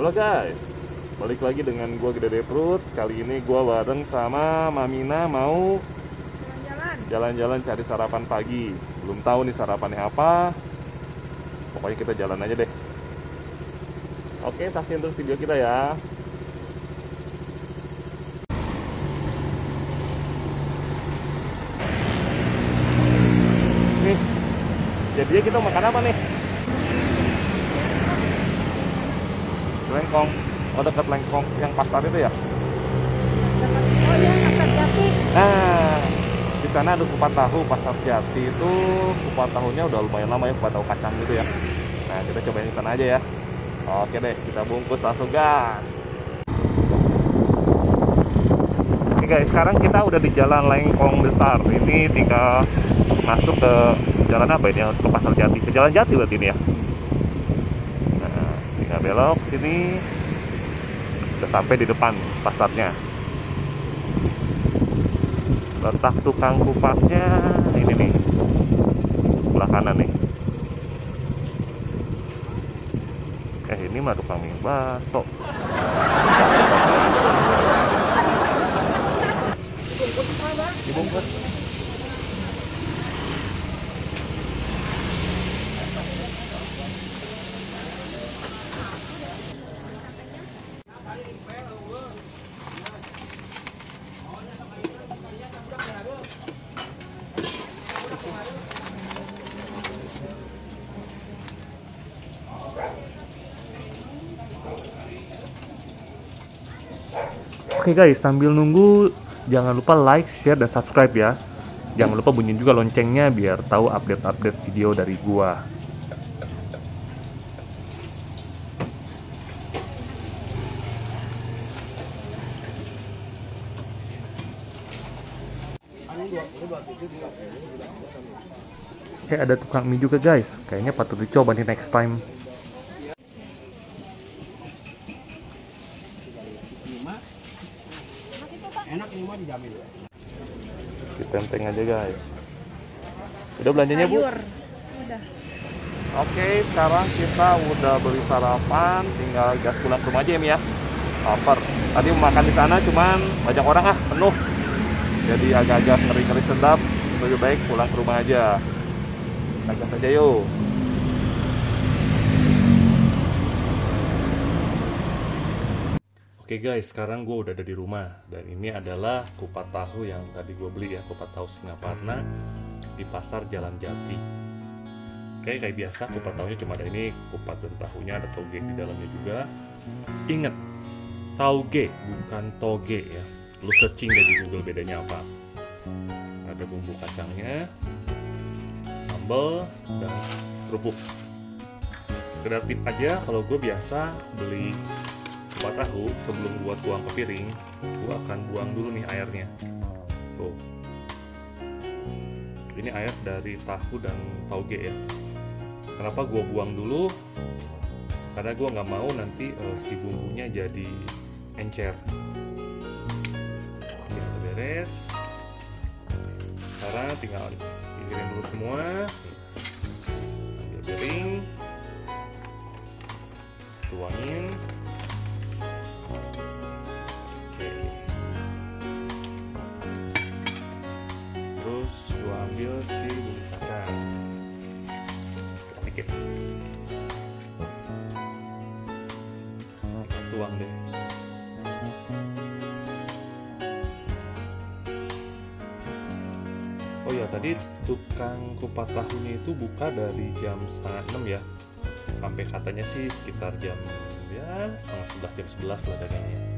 Halo guys, balik lagi dengan gua Gede Perut. Kali ini gua bareng sama Mamina mau jalan-jalan jalan-jalan cari sarapan pagi. Belum tahu nih sarapannya apa. Pokoknya kita jalan aja deh. Oke, saksikan terus video kita ya. Nih, jadinya kita makan apa nih? Lengkong. Oh dekat lengkong yang pasar itu ya? Oh iya pasar jati Nah, di sana ada kupat tahu pasar jati itu kupat tahunya udah lumayan lama ya kupat tahu kacang gitu ya. Nah, kita cobain di sana aja ya. Oke deh, kita bungkus langsung gas. Oke guys, sekarang kita udah di jalan Lengkong Besar. Ini tinggal masuk ke jalan apa ini? Ke pasar jati. Ke jalan jati berarti ini ya. Belok sini. Udah sampai di depan pasarnya. Letak tukang kupasnya ini nih. Sebelah kanan nih. Eh ini mah tukang mie bakso. Dibungkus Oke guys, sambil nunggu jangan lupa like, share, dan subscribe ya. Jangan lupa bunyiin juga loncengnya biar tahu update-update video dari gua. Eh ada tukang mie juga guys. Kayaknya patut dicoba nih next time. Mah dijamin Ditenteng aja guys. Udah belanjanya bu? udah Oke, sekarang kita udah beli sarapan, tinggal gas pulang ke rumah aja ya, Mi ya. Lapar. Tadi makan di sana, cuman banyak orang ah, penuh. Jadi agak-agak ngeri-ngeri sedap. Lebih baik pulang ke rumah aja. Kita gas aja yuk. Oke guys, sekarang gue udah ada di rumah dan ini adalah kupat tahu yang tadi gue beli ya, kupat tahu Singaparna di pasar Jalan Jati. Oke, kayak biasa kupat tahunya cuma ada ini kupat dan tahunya ada toge di dalamnya juga. Ingat, tauge bukan toge ya. Lu searching deh di Google bedanya apa. Ada bumbu kacangnya, sambal dan kerupuk. Sekedar tip aja, kalau gue biasa beli kupat tahu sebelum gua tuang ke piring, gua akan buang dulu nih airnya. Tuh. Ini air dari tahu dan tauge ya. Kenapa gue buang dulu? Karena gue nggak mau nanti eh, si bumbunya jadi encer. Oke udah beres. Sekarang tinggal pinggirin dulu semua. Ambil piring. Tuangin ambil si bumbu kacang Kita tuang deh. Oh ya tadi tukang kupat tahunya itu buka dari jam setengah enam ya. Sampai katanya sih sekitar jam ya setengah sebelas jam sebelas lah dagangnya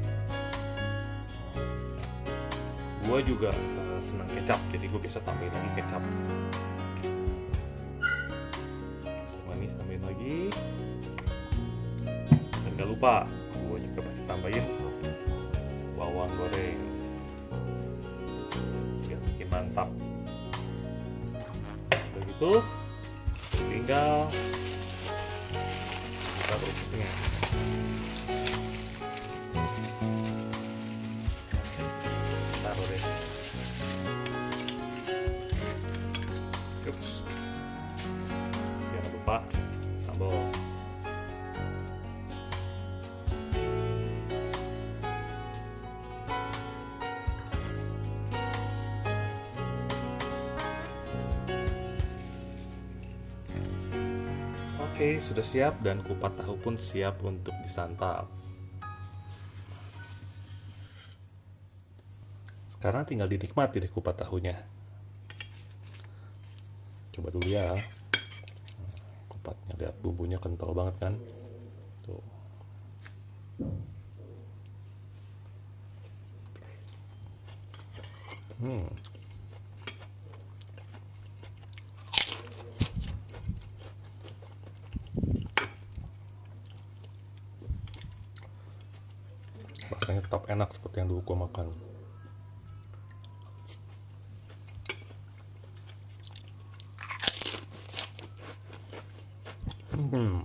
gue juga eh, senang kecap jadi gue biasa tambahin lagi kecap. Manis tambahin lagi. Dan gak lupa gue juga pasti tambahin bawang goreng. Biar bikin mantap. Udah gitu tinggal. Kita kerupuknya taruh deh Ups. jangan lupa sambal Oke, sudah siap dan kupat tahu pun siap untuk disantap. Sekarang tinggal dinikmati deh kupat tahunya. Coba dulu ya. Kupatnya lihat bumbunya kental banget kan? Tuh. Hmm. Rasanya tetap enak seperti yang dulu gua makan. Hmm.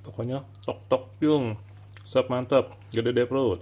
Pokoknya tok tok yung. Sep mantap, gede deh perut.